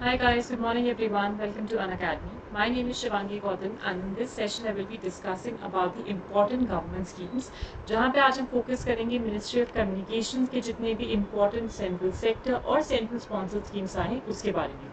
Hi guys, good morning everyone. Welcome to An Academy. My name is Shivangi Gautam and in this session I will be discussing about the important government schemes जहाँ पे आज हम focus करेंगे ministry of communication के जितने भी important central sector और central sponsored schemes आए उसके बारे में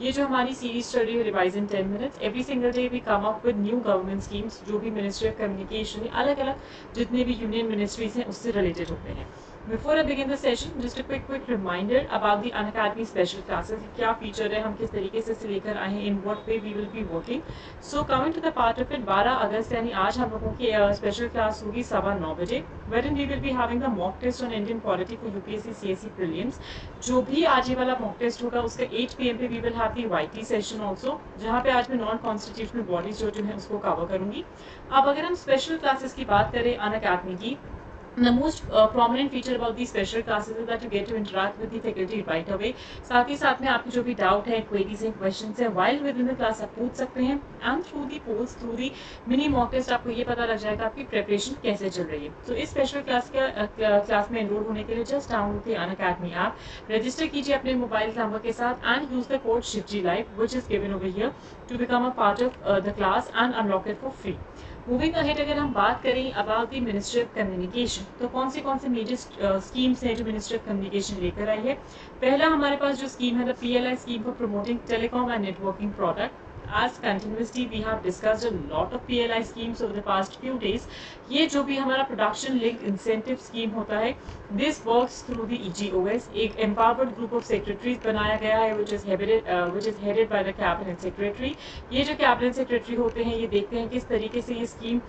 ये जो हमारी सीरीज़ स्टडी है revise in ten minutes every single day we come up with new government schemes जो भी मिनिस्ट्री ऑफ़ कम्युनिकेशन अलग अलग जितने भी यूनियन मिनिस्ट्रीज हैं उससे रिलेटेड होते हैं Before I begin the session, just a quick quick reminder about the Unacademy special classes. क्या फीचर है? हम किस तरीके से लेकर आए हैं? In what way we will be working so coming to the part of it 12 अगस्त यानी आज हम लोगों की स्पेशल uh, क्लास होगी सवा नौ बजे wherein we will be having the mock test on Indian polity for UPSC CSC prelims जो भी आज ये वाला मॉक टेस्ट होगा उसका 8 पीएम पे we will have the YT session also जहाँ पे आज मैं नॉन कॉन्स्टिट्यूशनल बॉडीज जो जो है उसको कवर करूँगी। अब अगर हम स्पेशल क्लासेस की बात करें अन की the most uh, prominent feature about these special classes is that you get to interact with the faculty right away. साथ ही साथ में आपके जो भी डाउट है क्वेरीज हैं क्वेश्चंस है while within the class आप पूछ सकते हैं and through the polls through the mini mock test आपको ये पता लग जाएगा आपकी प्रिपरेशन कैसे चल रही है। तो इस स्पेशल क्लास के क्लास में एनरोल होने के लिए just download the Unacademy app register कीजिए अपने मोबाइल नंबर के साथ and use the code Shivji live which is given over here to become a part of the class and unlock it for free moving ahead अगर हम बात करें about the ministry of communication तो कौन से कौन से मेजर स्कीम्स हैं जो मिनिस्ट्री ऑफ़ कम्युनिकेशन लेकर आई है? पहला हमारे पास जो स्कीम है the PLI scheme for promoting telecom and networking product as continuously we have discussed a lot of PLI schemes over the past few days, ये जो भी हमारा प्रोडक्शन लिंक इंसेंटिव स्कीम होता है this works through the EGOS एक empowered group of secretaries बनाया गया है which is which is headed by the cabinet secretary ये जो कैबिनेट सेक्रेटरी होते हैं, ये देखते हैं किस तरीके से ये स्कीम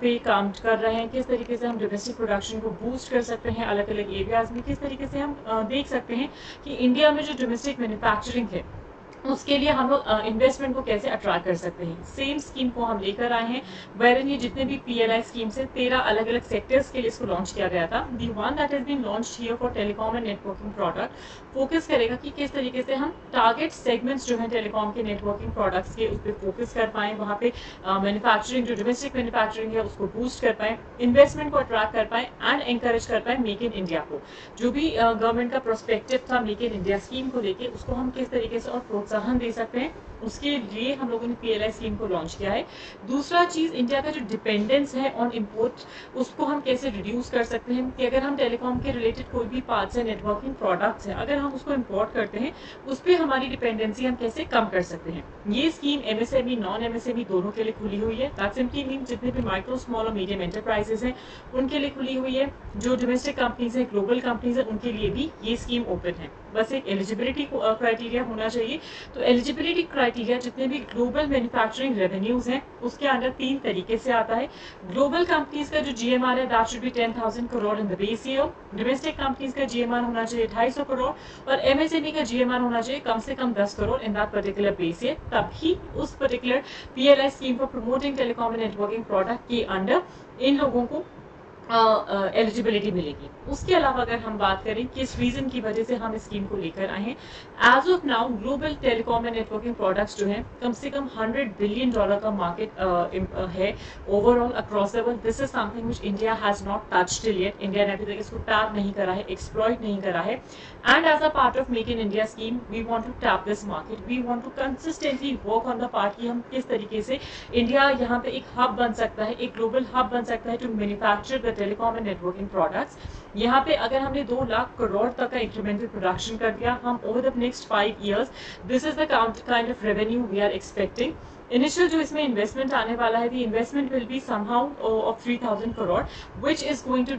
पे काम कर रहे हैं, किस तरीके से हम डोमेस्टिक प्रोडक्शन को बूस्ट कर सकते हैं अलग अलग एरियाज़ में, किस तरीके से हम देख सकते हैं कि इंडिया में जो डोमेस्टिक मैन्युफैक्चरिंग है उसके लिए हम लोग इन्वेस्टमेंट को कैसे अट्रैक्ट कर सकते हैं? सेम स्कीम को हम लेकर आए हैं वेरन ये जितने भी पीएलआई स्कीम्स है, तेरह अलग अलग सेक्टर्स के लिए इसको लॉन्च किया गया था। The one that is been launch here for telecom and networking product focus करेगा कि किस तरीके से हम टारगेट सेगमेंट्स जो है टेलीकॉम के नेटवर्किंग प्रोडक्ट्स के उस पर फोकस कर पाए, वहाँ पे मैन्युफैक्चरिंग जो डोमेस्टिक मैन्युफैक्चरिंग है, उसको बूस्ट कर पाए इन्वेस्टमेंट को अट्रैक्ट कर पाए एंड एंकरेज कर पाए मेक इन इंडिया को। जो भी गवर्नमेंट का प्रोस्पेक्टिव था मेक इन इंडिया स्कीम को लेकर उसको हम किस तरीके से और प्रोत्साहन दे सकते हैं। उसके लिए हम लोगों ने पीएलआई स्कीम को लॉन्च किया है। दूसरा चीज़ इंडिया का जो डिपेंडेंस है ऑन इम्पोर्ट उसको हम कैसे रिड्यूस कर सकते हैं कि अगर हम टेलीकॉम के रिलेटेड कोई भी पार्ट्स है नेटवर्किंग प्रोडक्ट्स है, अगर हम उसको इम्पोर्ट करते हैं, उस पर हमारी डिपेंडेंसी हम कैसे कम कर सकते हैं? ये स्कीम एमएसएमई नॉन एमएसएमई दोनों के लिए खुली हुई है। दैट सिंपली मीन जितने भी माइक्रो स्मॉल और मीडियम एंटरप्राइजेस हैं, उनके लिए खुली हुई है। जो डोमेस्टिक कंपनीज़ है ग्लोबल कंपनीज़ है, उनके लिए भी ये स्कीम ओपन है। बस एक एलिजिबिलिटी क्राइटेरिया होना चाहिए। तो एलिजिबिलिटी जितने भी ग्लोबल मैन्युफैक्चरिंग रेवेन्यूज हैं, उसके अंडर तीन तरीके से आता है। ग्लोबल कंपनीज़ का जो जीएमआर है that should be ten thousand crore in the base year domestic companies का जीएमआर होना चाहिए ढाई सौ करोड़ और एमएसएमई का जीएमआर होना चाहिए कम से कम दस crore in that particular base year तभी उस particular PLI scheme for promoting telecom and networking product के अंडर इन लोगों को एलिजिबिलिटी मिलेगी। उसके अलावा अगर हम बात करें किस रीजन की वजह से हम इस स्कीम को लेकर आए as of now global telecom and networking products जो हैं, कम से कम 100 बिलियन डॉलर का मार्केट है overall across the world this is something which India has not touch till India ने अभी तक इसको टैप नहीं करा है एक्सप्लॉइट नहीं करा है। And as a part of make in India scheme we want to tap this market we want to consistently work on the part की हम किस तरीके से इंडिया यहाँ पे एक हब बन सकता है, एक ग्लोबल हब बन सकता है to manufacture the telecom and networking products यहाँ पे अगर हमने दो लाख करोड़ तक का इंक्रीमेंटल प्रोडक्शन कर दिया, हम over the next five years this is the kind of revenue we are expecting initial जो इसमें इन्वेस्टमेंट आने वाला है the investment will be somehow of three thousand crore which is going to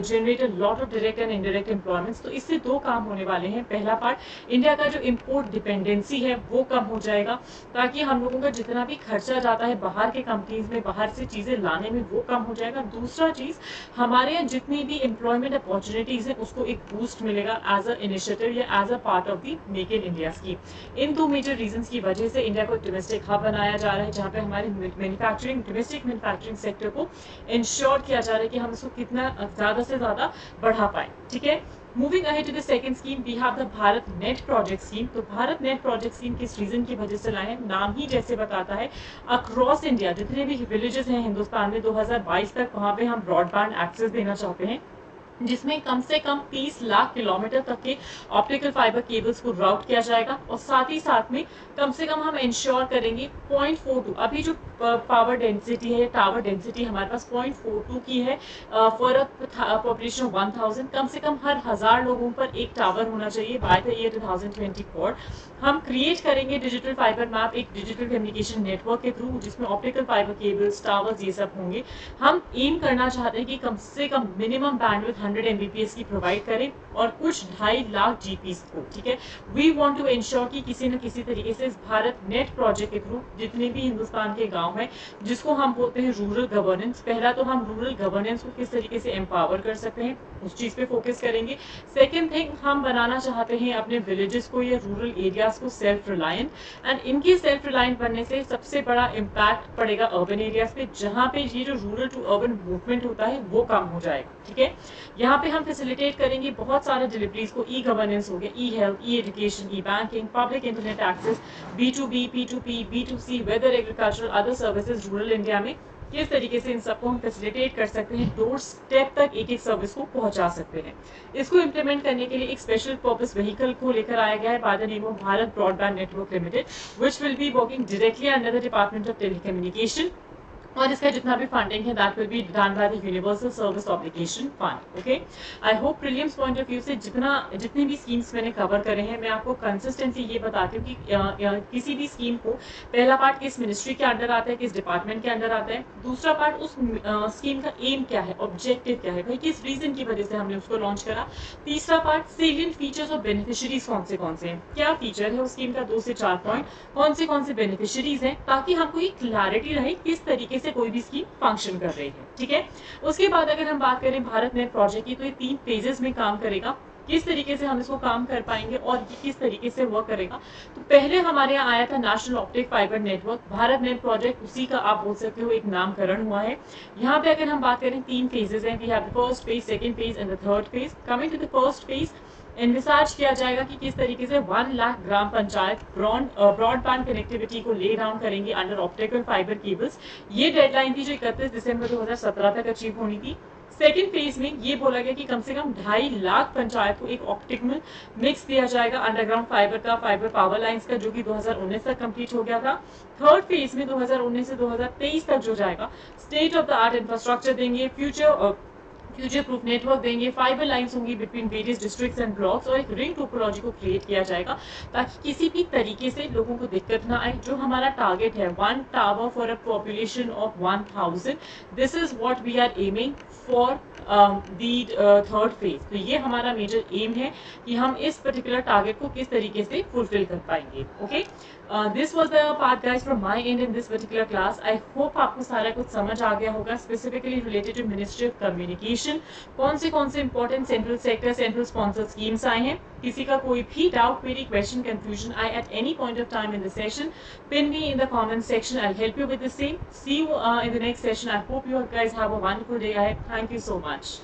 generate a lot of direct and indirect employments तो इससे दो काम होने वाले हैं। पहला पार्ट इंडिया का जो इम्पोर्ट डिपेंडेंसी है, वो कम हो जाएगा, ताकि हम लोगों का जितना भी खर्चा जाता है बाहर के कंपनीज़ में, बाहर से चीज़ें लाने में, वो कम हो जाएगा। दूसरा चीज़, हमारे यहाँ जितनी भी एम्प्लॉयमेंट अपॉर्चुनिटीज़ है, उसको एक बूस्ट मिलेगा एज अ इनिशिएटिव या as a part of the make in India scheme in दो मेजर रीजन की वजह से इंडिया को डोमेस्टिक हब बनाया जा रहा है, जहाँ पे हमारे मैन्युफैक्चरिंग डोमेस्टिक मैन्युफैक्चरिंग सेक्टर को इंश्योर किया जा रहा है कि हम इसको कितना ज़्यादा से ज़्यादा बढ़ा पाए, ठीक है? Moving ahead to the second scheme we have the Bharat Net project scheme तो भारत नेट प्रोजेक्ट स्कीम किस रीजन की वजह से लाए हैं? नाम ही जैसे बताता है अक्रॉस इंडिया जितने भी विलेजेस हैं हिंदुस्तान में 2022 तक वहाँ पे हम ब्रॉडबैंड एक्सेस देना चाहते हैं। जिसमें कम से कम 30 लाख किलोमीटर तक के ऑप्टिकल फाइबर केबल्स को राउट किया जाएगा और साथ ही साथ में कम से कम हम इंश्योर करेंगे 0.42 अभी जो पावर डेंसिटी है टावर डेंसिटी हमारे पास 0.42 की है फॉर पॉपुलेशन वन थाउज़ेंड कम से कम हर हज़ार लोगों पर एक टावर होना चाहिए बाय द ईयर 2024 हम क्रिएट करेंगे डिजिटल फाइबर मैप एक डिजिटल कम्युनिकेशन नेटवर्क के थ्रू जिसमें ऑप्टिकल फाइबर केबल्स टावर्स ये सब होंगे। हम एम करना चाहते हैं कि कम से कम मिनिमम बैंडविथ 100 एमबीपीएस की प्रोवाइड करें और कुछ ढाई लाख जीपीस को, ठीक है? वी वांट टू इंश्योर कि किसी न किसी तरीके से इस भारत नेट प्रोजेक्ट के थ्रू जितने भी हिंदुस्तान के गाँव हैं, जिसको हम बोलते हैं रूरल गवर्नेंस पहला तो हम रूरल गवर्नेंस को किस तरीके से एम्पावर कर सकते हैं, उस चीज़ पे फोकस करेंगे। सेकेंड थिंग हम बनाना चाहते हैं अपने विलेजेस को या रूरल एरियाज़ को सेल्फ रिलायंट एंड इनके सेल्फ रिलायंट बनने से सबसे बड़ा इम्पैक्ट पड़ेगा अर्बन एरियाज़ पे, जहाँ पे ये जो रूरल टू अर्बन मूवमेंट होता है, वो कम हो जाएगा, ठीक है? यहाँ पे हम फैसिलिटेट करेंगे बहुत सारे डिलीवरीज को ई गवर्नेंस हो गया e health e education e banking public internet access B to B P to P B to C weather agriculture other services rural India में किस तरीके से इन सबको हम फैसिलिटेट कर सकते हैं डोर स्टेप तक एक एक सर्विस को पहुँचा सकते हैं। इसको इम्प्लीमेंट करने के लिए एक स्पेशल पर्पस व्हीकल को लेकर आया गया है by the name of Bharat Broadband Network Limited which will be working directly under the Department of Telecommunication और इसका जितना भी फंडिंग है that will be done by the Universal Service Obligation Fund okay I hope prelims point of view से जितना, जितनी भी schemes मैंने कवर करे हैं, मैं आपको कंसिस्टेंसी ये बताती हूँ कि किसी भी स्कीम को पहला पार्ट किस मिनिस्ट्री के अंडर आता है, किस डिपार्टमेंट के अंडर आता है, दूसरा पार्ट उस स्कीम का एम क्या है ऑब्जेक्टिव क्या है, भाई किस रीजन की वजह से हमने उसको लॉन्च करा? तीसरा पार्ट सेलियंट फीचर्स और बेनिफिशरीज कौन से कौन से हैं? क्या फीचर है उस स्कीम का, दो से चार पॉइंट कौन से कौन से बेनिफिशरीज हैं? ताकि हमको ये क्लैरिटी रहे किस तरीके से कोई भी स्कीम फ़ंक्शन कर रही है, ठीक है? उसके बाद अगर हम बात करें भारत नेट प्रोजेक्ट की तो ये तीन फेजेस में काम करेगा। किस तरीके से हम इसको काम कर पाएँगे और ये किस तरीके से वर्क करेगा? तो पहले हमारे यहाँ आया था National Optic Fibre Network Bharat net project उसी का आप बोल सकते हो, एक नामकरण हुआ है। यहाँ पे अगर हम बात करें, तीन फेजेस हैं। We have the first phase second phase and the third phase coming to the first phase envisage किया जाएगा कि किस तरीके से one lakh gram panchayat broadband connectivity को ले डाउन करेंगे अंडर ऑप्टिकल फाइबर केबल्स ये डेडलाइन थी जो इकतीस दिसंबर 2017 तक अचीव होनी थी। सेकेंड फ़ेज़ में ये बोला गया कि कम से कम ढाई लाख पंचायत को एक ऑप्टिकल मिक्स दिया जाएगा अंडरग्राउंड फाइबर का फाइबर पावर लाइंस का, जो कि 2019 तक कंप्लीट हो गया था। थर्ड फ़ेज़ में 2019 से 2023 तक जो जाएगा state of the art infrastructure देंगे। फ्यूचर फ्यूचर प्रूफ नेटवर्क देंगे फाइबर लाइंस होंगी between various districts and blocks और एक रिंग टोपोलॉजी को क्रिएट किया जाएगा ताकि किसी भी तरीके से लोगों को दिक्कत ना आए। जो हमारा टारगेट है one tower for a population of one thousand this is what we are aiming for the third phase तो ये हमारा मेजर एम है कि हम इस पर्टिकुलर टारगेट को किस तरीके से फुलफिल कर पाएँगे okay this was the part guys from my end in this particular class I hope आपको सारा कुछ समझ आ गया होगा specifically related to ministry of communication question कौन से कौन से important central sector central sponsor schemes आए हैं? किसी का कोई भी डाउट मेरी question confusion I at any point of time in the session pin me in the comment section I help you with the same see you in the next session I hope you guys have a wonderful day I thank you so much